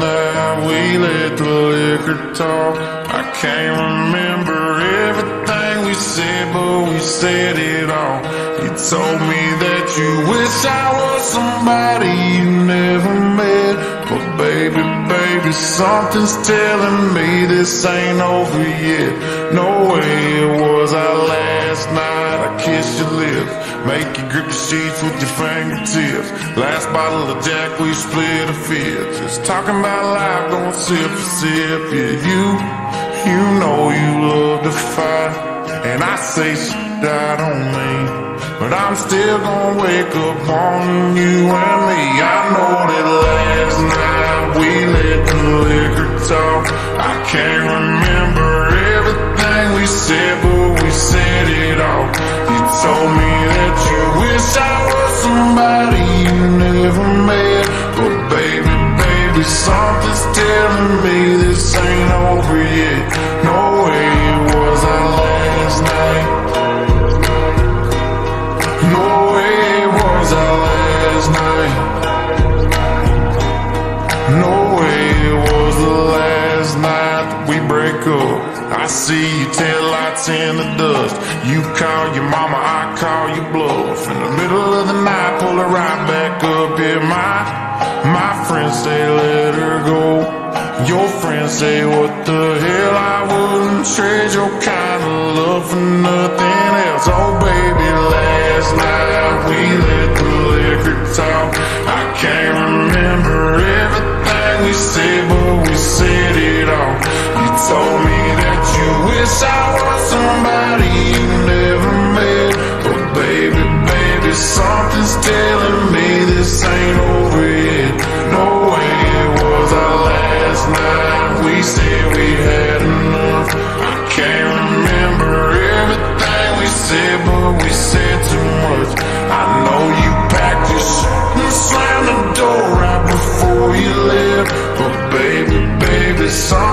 we let the liquor talk. I can't remember everything we said, but we said it all. You told me that you wish I was somebody you never met. Baby, something's telling me this ain't over yet. No way it was our last night. I kissed your lips, make you grip the sheets with your fingertips. Last bottle of Jack, we split a fifth. Just talking about life, going sip for sip. Yeah, you, you know you love to fight, and I say shit I don't mean. But I'm still gonna wake up on you remember everything we said, but we said it all. You told me that you wish I was somebody you never met. But baby, baby, something's telling me this ain't over yet. No way it was our last night. No way it was our last night. No that we break up. I see your tail lights in the dust. You call your mama, I call you bluff. In the middle of the night, pull her right back up. Yeah, my my friends say let her go. Your friends say what the hell? I wouldn't trade your kind of love for nothing else. Oh baby, last night we let the song.